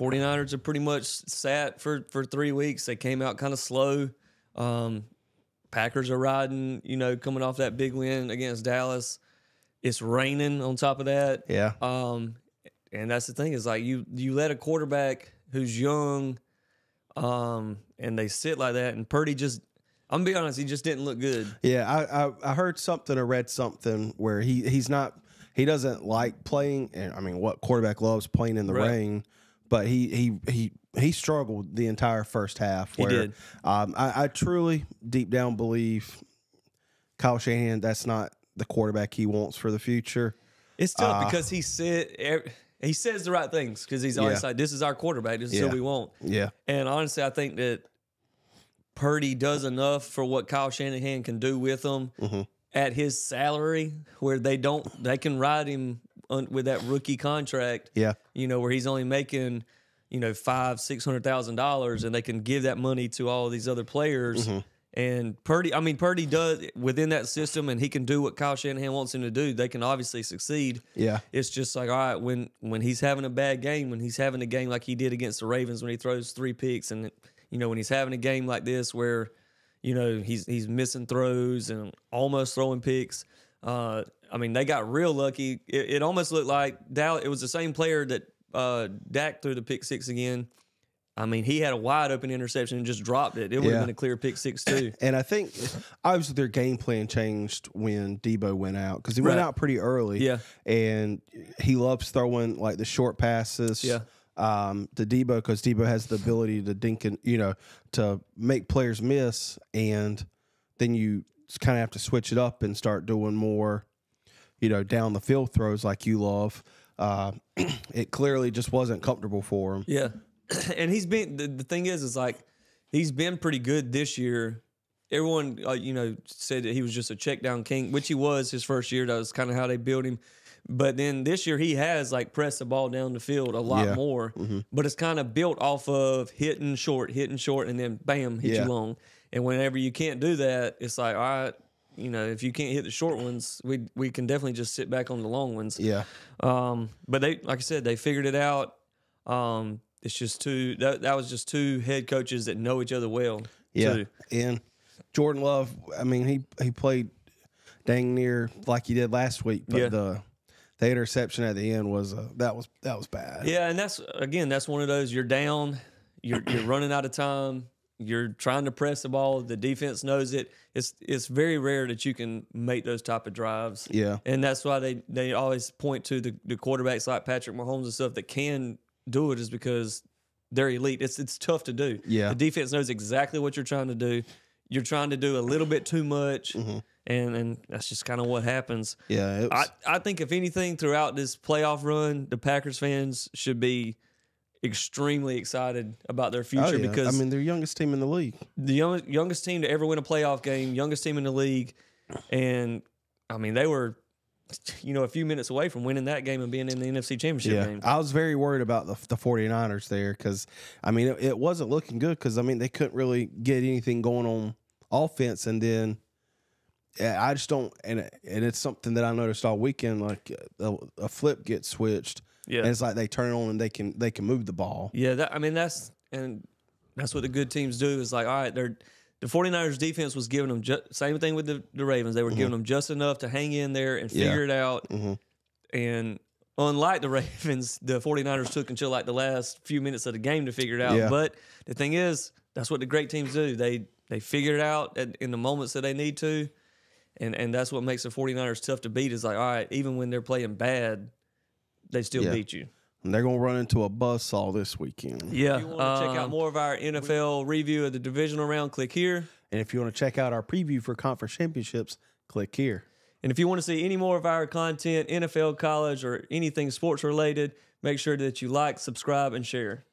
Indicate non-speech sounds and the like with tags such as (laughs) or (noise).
49ers are pretty much sat for for three weeks. They came out kind of slow. Um, Packers are riding, you know, coming off that big win against Dallas. It's raining on top of that. Yeah. Um, and that's the thing is like you you let a quarterback who's young, um, and they sit like that, and Purdy just. I'm gonna be honest, he just didn't look good. Yeah, I, I I heard something or read something where he he's not he doesn't like playing. And I mean, what quarterback loves playing in the Right. rain? But he he he he struggled the entire first half. He did. Um, I, I truly deep down believe Kyle Shanahan that's not the quarterback he wants for the future. It's tough Uh, because he said he says the right things because he's always Yeah. like, "This is our quarterback. This is Yeah. who we want." Yeah, And honestly, I think that Purdy does enough for what Kyle Shanahan can do with him Mm-hmm. at his salary, where they don't they can ride him un, with that rookie contract. yeah, You know, where he's only making you know five six hundred thousand dollars, and they can give that money to all these other players. Mm-hmm. And Purdy, I mean, Purdy does within that system, and he can do what Kyle Shanahan wants him to do. They can obviously succeed. yeah, It's just like all right when when he's having a bad game, when he's having a game like he did against the Ravens when he throws three picks, and you know when he's having a game like this where you know he's he's missing throws and almost throwing picks. Uh, I mean they got real lucky. It, it almost looked like Dallas. It was the same player that uh, Dak threw the pick six again. I mean he had a wide open interception and just dropped it. It would have Yeah. been a clear pick six too. (clears throat) And I think obviously their game plan changed when Deebo went out because he went out pretty early. Yeah. and he loves throwing like the short passes. Yeah. Um, to Deebo because Deebo has the ability to dink and you know to make players miss, and then you kind of have to switch it up and start doing more, you know, down the field throws like you love. Uh, (clears throat) it clearly just wasn't comfortable for him. Yeah, (clears throat) and he's been the, the thing is is like he's been pretty good this year. Everyone, uh, you know, said that he was just a check down king, which he was his first year. That was kind of how they built him. But then this year he has like pressed the ball down the field a lot Yeah. more. But it's kind of built off of hitting short, hitting short, and then bam, hit Yeah. you long. And whenever you can't do that, it's like all right, you know, if you can't hit the short ones, we we can definitely just sit back on the long ones. Yeah, Um, but they, like I said, they figured it out. Um, it's just two. That that was just two head coaches that know each other well. yeah. too. And Jordan Love, I mean, he he played dang near like he did last week, but Yeah. the the interception at the end was uh, that was that was bad. Yeah, and that's again, that's one of those. You're down. You're you're running out of time. You're trying to press the ball. The defense knows it. It's it's very rare that you can make those type of drives. Yeah. and that's why they they always point to the, the quarterbacks like Patrick Mahomes and stuff that can do it is because they're elite. It's it's tough to do. Yeah. the defense knows exactly what you're trying to do. You're trying to do a little bit too much, Mm-hmm. and and that's just kind of what happens. Yeah, it I, I think if anything throughout this playoff run, the Packers fans should be extremely excited about their oh, future yeah. because I mean, they're youngest team in the league. the young, youngest team to ever win a playoff game, youngest team in the league, and I mean they were, you know, a few minutes away from winning that game and being in the NFC Championship Yeah, game. I was very worried about the the 49ers there because I mean it, it wasn't looking good because I mean they couldn't really get anything going on offense and then I just don't and and it's something that I noticed all weekend like uh, a, a flip gets switched Yeah. and it's like they turn on and they can they can move the ball Yeah, that, I mean that's and that's what the good teams do is like all right, they're the 49ers defense was giving them ju- same thing with the, the Ravens. They were giving them just enough to hang in there and Mm-hmm. Yeah. figure it out. Mhm. And unlike the (laughs) Ravens, the 49ers took until like the last few minutes of the game to figure it out. Yeah. But the thing is, that's what the great teams do. They they figure it out at, in the moments that they need to. And and that's what makes the 49ers tough to beat is like, all right, even when they're playing bad, they still Yeah. beat you. And they're gonna run into a buzzsaw this weekend Yeah. Um, If you want to check out more of our NFL review of the divisional round, click here. and if you want to check out our preview for conference championships click here And if you want to see any more of our content, NFL, college, or anything sports related, make sure that you like, subscribe, and share.